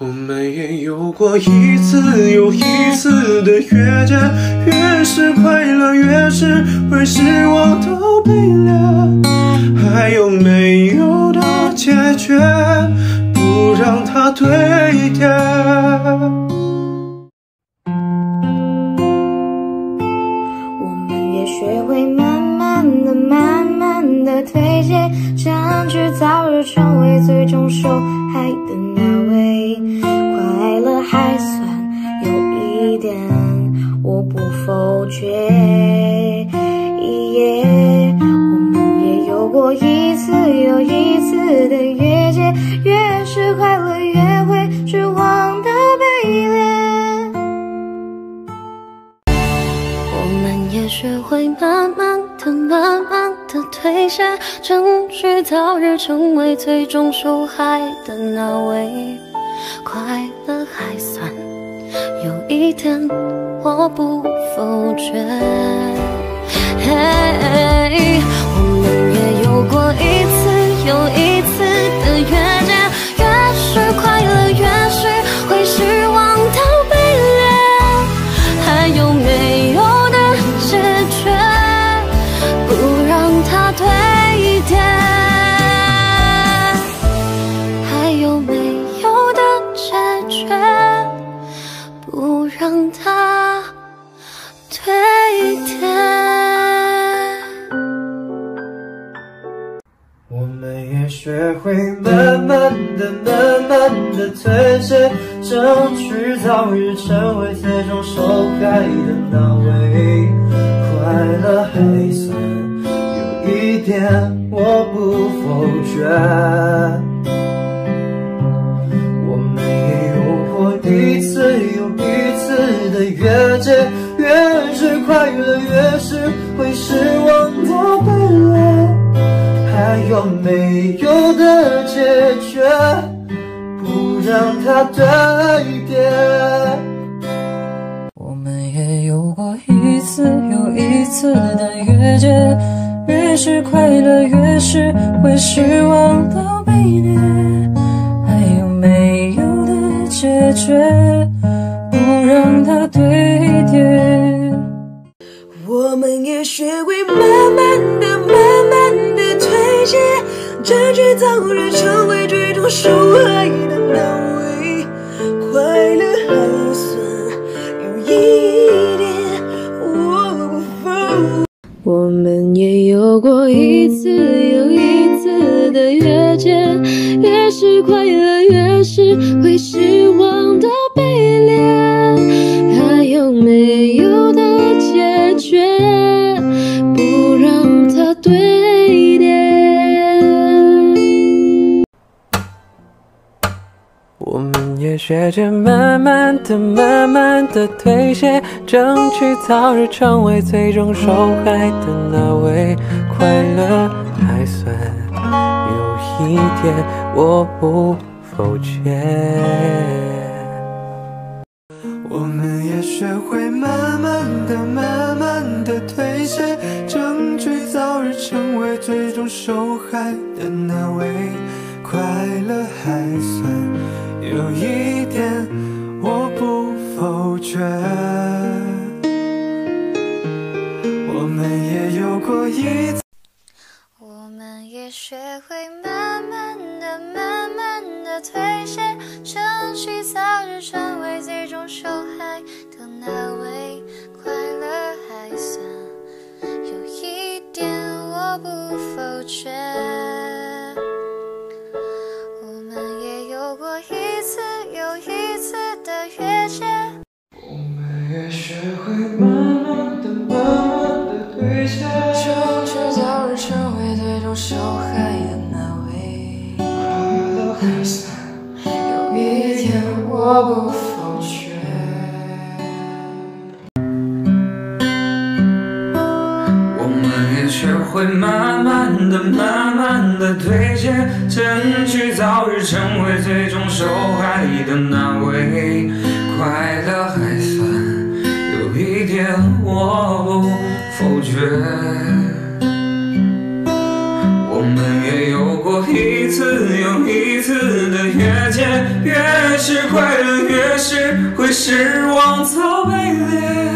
我们也有过一次又一次的越界，越是快乐，越是会失望到悲裂。还有没有的解决，不让它堆叠？我们也学会慢慢的、慢慢的推卸，争取早日成为最终受害的那快乐还算有一点，我不否决。我们也有过一次又一次的越界，越是快乐，越会失望的卑劣。我们也学会慢慢的、慢慢的退下，争取早日成为最终受害的那位。快乐还算有一点，我不否决。一天？我们也学会慢慢的、慢慢的推卸，争取早日成为最终受害的那位。快乐还算有一点，我不否决。我们也有过一次又一次的越界，越是快乐，越是会失望到卑劣。还有没有的解决，不让它堆叠？我们也有过一次又一次的越界，越是快乐，越是会失望到卑劣。还有没有的解决，不让它堆叠？取早日成为最终受害的那位。快乐还算有一点，我不否。我们也有过一次又一次的越界，越是快乐，越是会也学着慢慢的、慢慢的推卸，争取早日成为最终受害的那位。快乐还算有一点，我不否决。我们也学会慢慢的、慢慢的推卸，争取早日成为最终受害的那位。快乐还算有一点，我不否决。我们也有过一次。我们也学会慢慢的、慢慢的推卸，争取早日成为最终受害的那位。快乐还算有一点，我不否决。学会慢慢的、慢慢的推卸，争取早日成为最终受害的那位。快乐还算有一天我不否决。我们也学会慢慢的、慢慢的推卸，争取早日成为最终受害的那位。快乐，我不否决。我们也有过一次又一次的越界，越是快乐，越是会失望早卑劣。